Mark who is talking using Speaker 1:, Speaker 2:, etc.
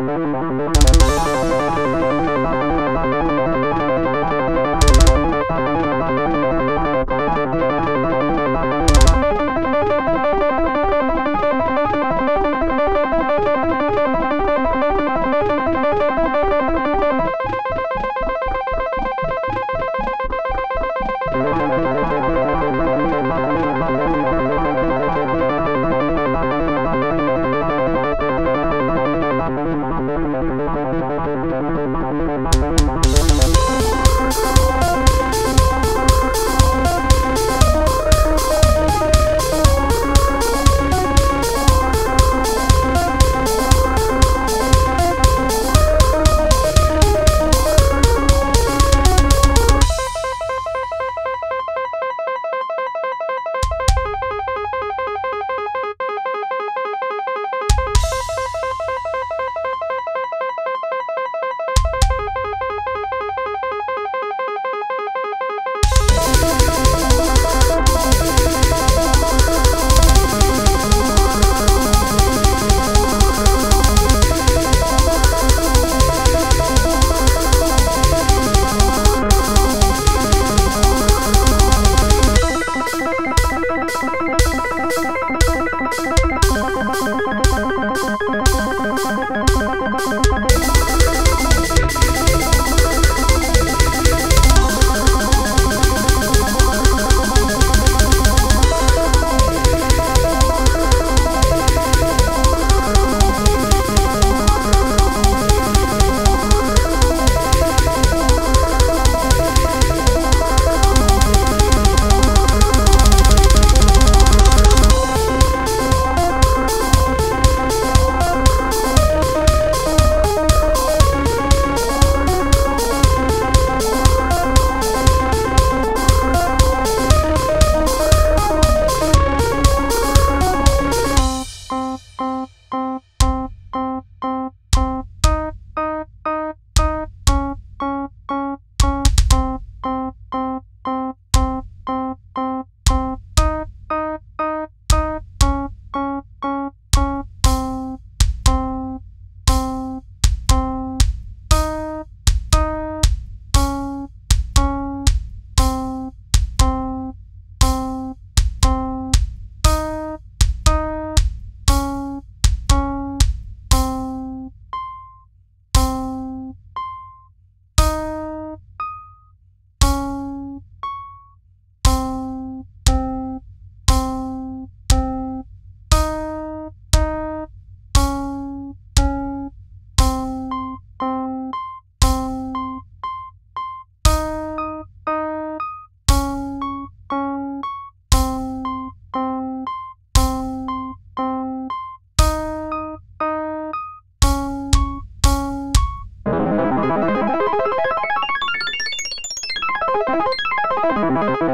Speaker 1: Thank you. ¡Gracias!